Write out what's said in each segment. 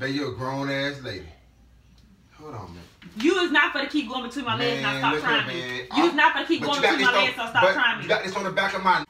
Babe, you're a grown ass lady. Hold on, man. You is not for to keep going between my legs. Now Man, stop trying man. me. I- You is uh, not for to keep going between my on- legs. So stop but trying me. You got this on the back of my.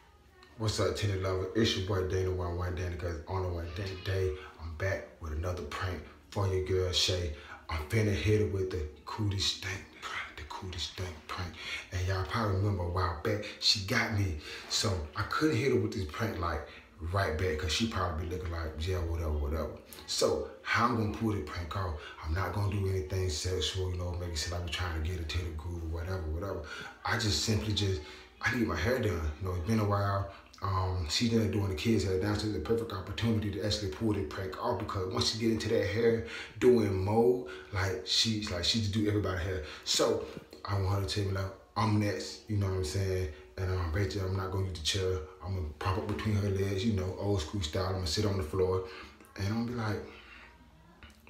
What's up, Tenny Lover? It's your boy Dana One One Danny, cause on the one day day, I'm back with another prank for your girl Shay. I'm finna hit her with the coochie stank prank, the coochie stank prank. And y'all probably remember a while back, she got me. So I couldn't hit her with this prank like right back, cause she probably be looking like, yeah, whatever, whatever. So how I'm gonna pull the prank off, I'm not gonna do anything sexual, you know, make it seem like trying to get her to the groove or whatever, whatever. I just simply just, I need my hair done. You know, it's been a while. Um, she done doing the kids' hair down, so it's a perfect opportunity to actually pull the prank off because once you get into that hair doing mode, like she's like she just do everybody hair. So I want her to tell me like I'm next, you know what I'm saying? And um, basically I'm not gonna use the chair. I'm gonna pop up between her legs, you know, old school style. I'm gonna sit on the floor, and I'm gonna be like,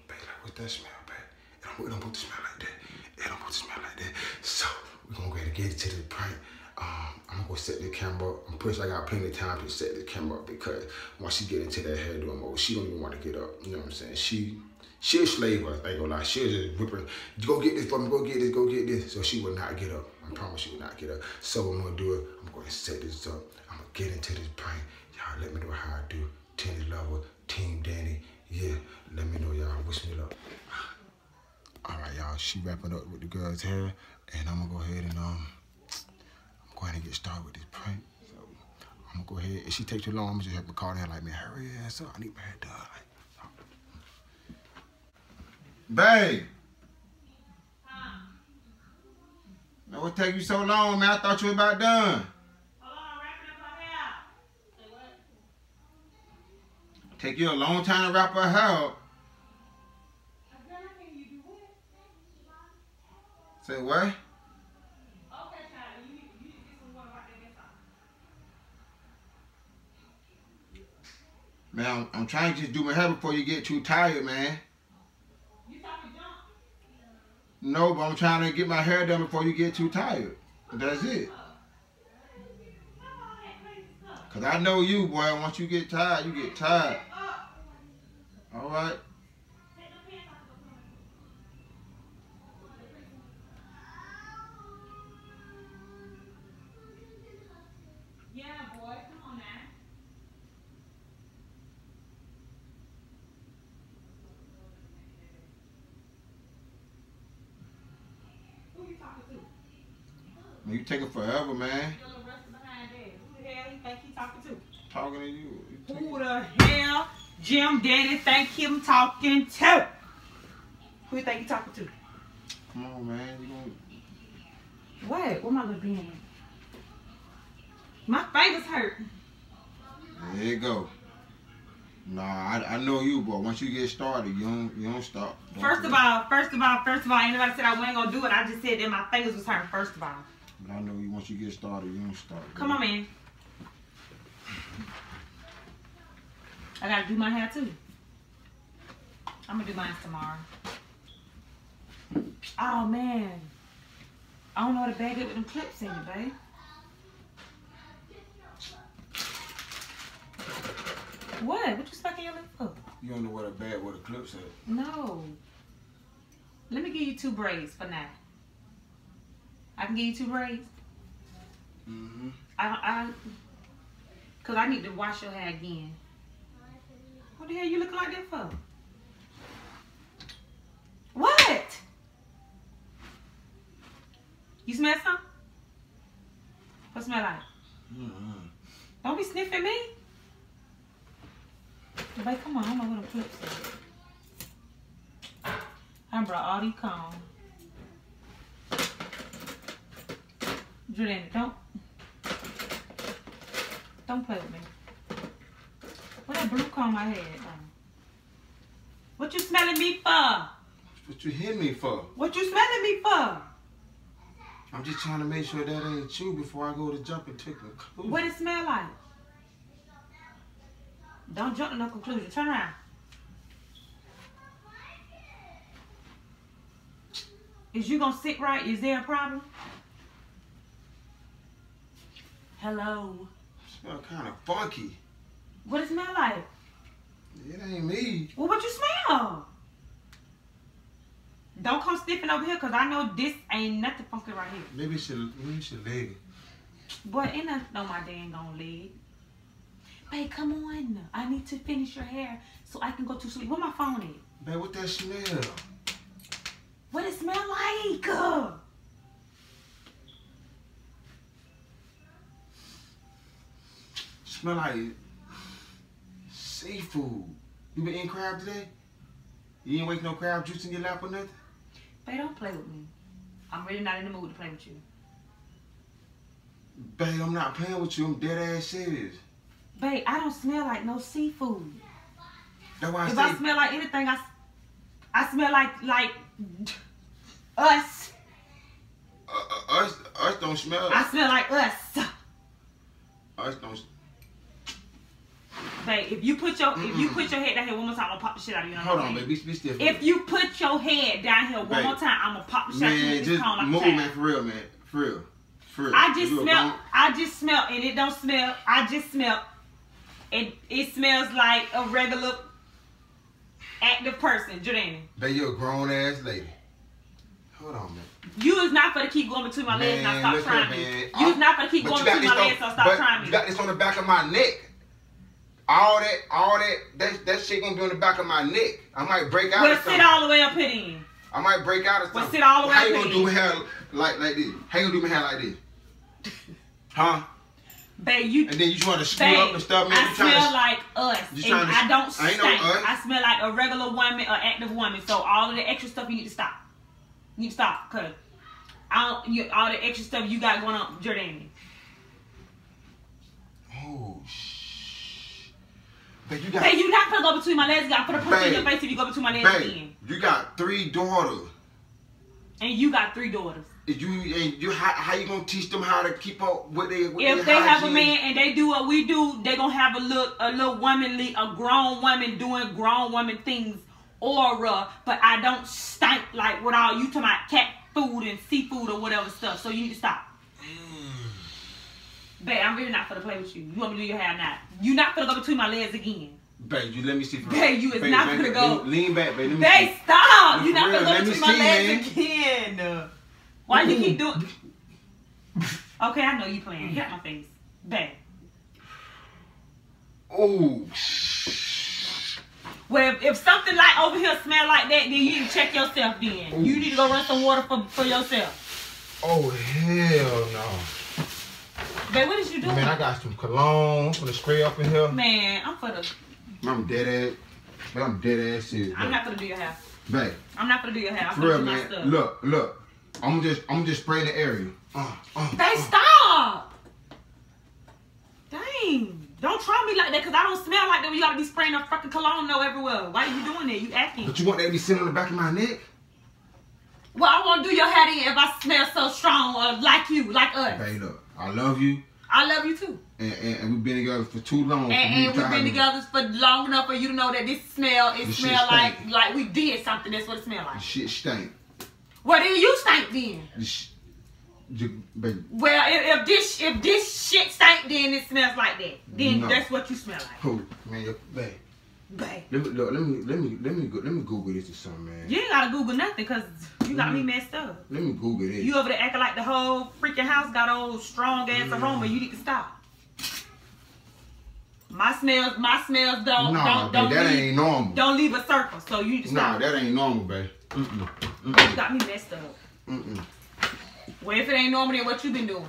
babe, like what's that smell, babe? It don't, it don't supposed to smell like that. It don't supposed to smell like that. So we're gonna go ahead and get into the prank. Um, I'm gonna go set the camera up. I'm pretty sure I got plenty of time to set the camera up because once she get into that hair doing mode, she don't even want to get up. You know what I'm saying? She she a slave, I ain't gonna lie. She'll just whip her. Go get this for me, go get this, go get this. So she will not get up. I promise you not get up. So I'm gonna do it. I'm gonna set this up. I'm gonna get into this prank. Y'all let me know how I do. Tenny Lover, Team Danny. Yeah, let me know y'all. Wish me luck. All right, y'all. She wrapping up with the girl's hair, and I'm gonna go ahead and um, I'm going to get started with this prank. So I'm gonna go ahead. If she takes too long, I'm gonna just have to call her like, man, hurry ass up. I need my hair done. Babe. Now what take you so long, man? I thought you were about done. Take you a long time to wrap her hair up. Say what? Man, I'm, I'm trying to just do my hair before you get too tired, man. No, but I'm trying to get my hair done before you get too tired. That's it. Cause I know you, boy. Once you get tired, you get tired. All right. You taking forever, man. Your little rusty behind there. Who the hell you think he talking to? Talking to you. Who the hell Jim Danny think him talking to? Who you think he talking to? Come on, man. You gonna What? What my little being? My fingers hurt. There you go. Nah, I, I know you, but once you get started, you don't you don't stop. Don't First do of all, first of all, first of all, anybody said I wasn't gonna do it. I just said that my fingers was hurting. First of all, But I know you once you get started, you don't stop. come on, man. I gotta do my hair too. I'm gonna do mine tomorrow. Oh man, I don't know how to bag it with them clips in it, babe. What? What you smacking your lip for? You don't know what a bad with a clip's said. No. Let me give you two braids for now. I can give you two braids. Mm-hmm. I, I, cause I need to wash your hair again. What the hell you looking like that for? What? You smell something? What smell like? Mm-hmm. Don't be sniffing me. Babe, come on, I don't know what them clips are. I brought all these combs. Jordan, don't don't play with me. What that blue comb I had on? Um, what you smelling me for? What you hit me for? What you smelling me for? I'm just trying to make sure that ain't you before I go to jump and take a clue. What it smell like? Don't jump to no conclusion. Turn around. Is you gonna sit right? Is there a problem? Hello. Smell kind of funky. What it smell like? It ain't me. Well, what you smell? Don't come sniffing over here because I know this ain't nothing funky right here. Maybe you should, maybe you should leg it. Boy, ain't nothing on my dang on leg. Babe, come on. I need to finish your hair so I can go to sleep. Where my phone at? Babe, what that smell? What it smell like? Smell like seafood. You been eating crab today? You ain't waking no crab juice in your lap or nothing? Babe, don't play with me. I'm really not in the mood to play with you. Babe, I'm not playing with you. I'm dead ass serious. Babe, I don't smell like no seafood. That's why I If I smell like anything, I, I smell like like us. uh, uh, us us don't smell. I smell like us. us don't. Babe, if you put your if you put your head down here one more time, I'm gonna pop the shit out of you. Hold on, baby. Be, be still. If you put your head down here one Babe. more time, I'm gonna pop the shit out of you. man, just like move, man, for real, man, for real, for real. I just smell. I just smell, and it don't smell. I just smell. It it smells like a regular active person, Jordani. Babe, you're a grown ass lady. Hold on, man. You is not for to keep going between my legs. Now Man, stop trying here, man. You is not for to keep going between my legs. So stop trying me. you got this on the back of my neck. All that, all that, that, that shit gonna be on the back of my neck. I might break out. well, sit all the way up here then. I might break out or Well, something. sit all the way How up you gonna do my hair like like this? How you gonna do my hair like this? Huh? Babe, you. And then you just wanna screw Babe, up and stuff, man. I You trying smell to, like us, you and trying to- I don't I stink. no us. I smell like a regular woman, or active woman. So all of the extra stuff you need to stop. You need to stop, cause I don't. You, all the extra stuff you got going on, Jordani. Oh shh. But you got Babe, you not gonna go between my legs. You got to put a punch in your face if you go between my legs babe, again. you got three daughters. And you got three daughters. You and you how, how you gonna teach them how to keep up with their with If their they have a man and they do what we do, they gonna have a little a little womanly, a grown woman doing grown woman things aura, but I don't stink like what all you talking about cat food and seafood or whatever stuff. So you need to stop. Babe, I'm really not gonna play with you. You want me to do your hair now? You're not gonna go between my legs again. Babe, you let me see. For Babe, you is not gonna go- Lean, lean back, babe. Let me Babe, see. stop! For You not gonna go between my legs again. Why do you keep doing? Okay, I know you playing. Get out my face, babe. Oh, Well, if, if something like over here smell like that, then you need to check yourself. Then you oh, need to go run some water for, for yourself. oh hell no. Babe, what is you doing? Man, I got some cologne. I'm gonna spray up in here. Man, I'm for the. I'm dead ass. Man, I'm dead ass serious. I'm not gonna do your hair. Babe, I'm not gonna do your hair. I'm for real, man. stuff. Look, look. I'm just, I'm just spraying the area. Uh, uh, They uh. stop. Dang. Don't try me like that because I don't smell like that. You gotta be spraying a fucking cologne no everywhere. Why are you doing that? You acting. But you want that to be sitting on the back of my neck? Well, I want to do your hair then if I smell so strong or like you, like us. Babe, look. I love you, I love you too. and, and, and we've been together for too long. And, and we've been together for long enough for you to know that this smell, it smell like like we did something. That's what it smell like. This shit stink. Well, then you stink then. This, sh- you, babe, Well, if, if this if this shit stink, then it smells like that. Then No. that's what you smell like, oh, man, you- babe. babe. Let me look. Let me let me let me go. Let me Google this or something, man. You ain't gotta Google nothing because you got me messed up. Let me Google this. You over there acting like the whole freaking house got old strong ass Mm. aroma. You need to stop. My smells, my smells don't nah, don't don't that leave, ain't normal. don't leave a circle. So you to Nah, stop. that ain't normal, babe. Mm-mm. You got me messed up. Mm-mm. Well, if it ain't normal, then what you been doing?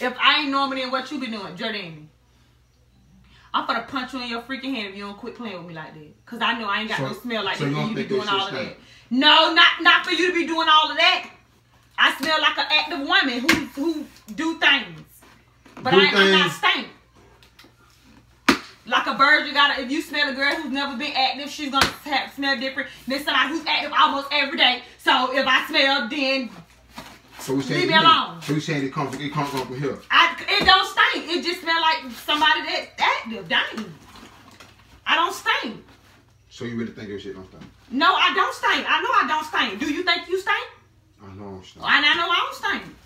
If I ain't normal, then what you been doing, Jordan? I'm gonna punch you in your freaking hand if you don't quit playing with me like that. Cause I know I ain't got So- no smell like so that. you be doing all of that. No, not not for you to be doing all of that. I smell like an active woman who who do things, but Do I, I'm not things. stank. Like a bird, you gotta. If you smell a girl who's never been active, she's gonna have, smell different than somebody who's active almost every day. So if I smell, then So we saying Leave me it- alone. So we saying it comes it comes from here. I it don't stink. It just smell like somebody that's active. Dang. I don't stink. So you really think your shit don't stink? No, I don't stink. I know I don't stink. Do you think you stink? I know I'm stink. And I know I don't stink.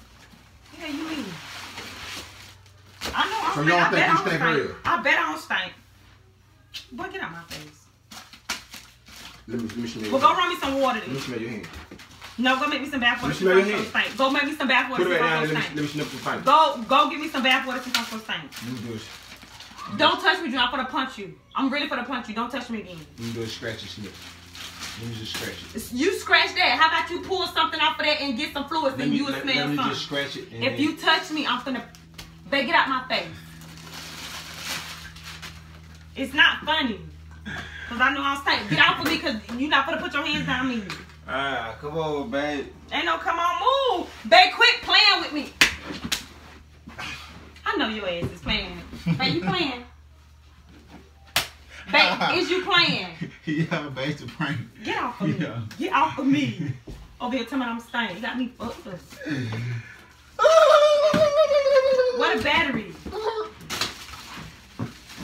Yeah, you mean? I know I So don't you don't think you I stink real? I bet I don't stink. Boy, get out my face. Let me let me smell. Well, your go run me some water then. Let me then. smell your hand. No, go make me some bath water You since I'm so stank. Go make me some bath water Put it since right now. I'm Let so me, stank. let me snip some fine. Go, go give me some bath water since I'm so stank. Me do it. Don't touch me, Drew. I'm gonna punch you. I'm ready for the punch you. Don't touch me again. You do a scratch and snip. Let me just scratch it. You scratch that. How about you pull something off of that and get some fluids and you will smell let me something. just scratch it. If you touch me, I'm gonna. They get out my face. It's not funny. Cause I know I'm stank. Get out for me, cause you're not gonna put your hands down me. Ah, come on, babe. Ain't no come on move. Babe, quit playing with me. I know your ass is playing. Babe, you playing? Babe, is you playing? yeah, babe, a prank. Get off of me. Get off of me. Over here telling me I'm stank. You got me fucked up. What a battery. You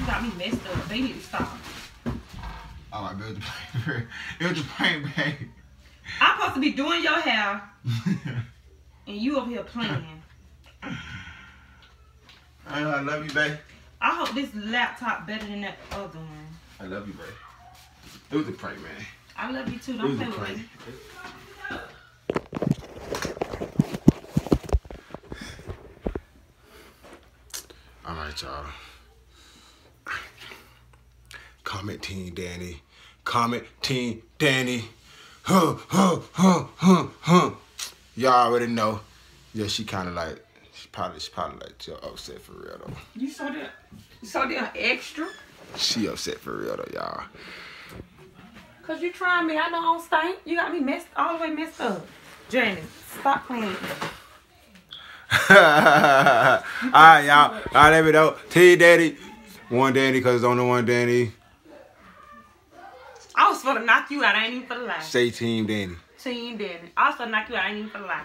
got me messed up. They need to stop. All right, babe, a prank. It was a prank, babe. I'm supposed to be doing your hair and you over here playing. I love you, babe. I hope this laptop better than that other one. I love you, babe. It was a prank, man. I love you too. Don't play with me. All right, y'all. Comment Team Danny. Comment Team Danny. Huh, huh, huh, huh, huh. Y'all already know. Yeah, she kind of like, she probably, she probably like you upset for real though. You saw that? You saw that extra? She upset for real though, y'all. Cause you trying me. I know I don't stink. You got me messed all the way messed up. Janice, stop playing. All right, y'all. All right, let me know. Team Danny. One Danny, because it's only one Danny. I was gonna knock you out. I ain't even for the lie. Say Team Danny. Team Danny. I was gonna knock you out. I ain't even for the lie.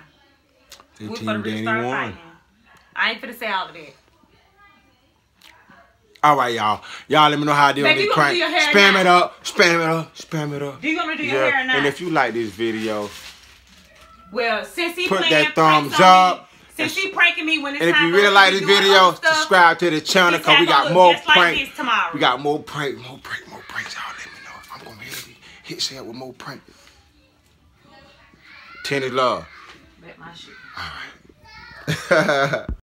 Say We Team finna really Danny start won. fighting. I ain't finna say all of that. All right, y'all. Y'all let me know how I did on Baby, this you gonna prank. do your Spam now? it up. Spam it up. Spam it up. Do you want to do your Yeah, hair or not? and if you like this video, well, since he put playing that thumbs pranks on up. me, since he pranking me when it's and if you for really us like to this be doing video, stuff, subscribe to the channel because we got more look just like prank. this tomorrow. we got more prank, more prank, more pranks. Hit, hit share with more prank. Tenny love. Bet my shit. All right.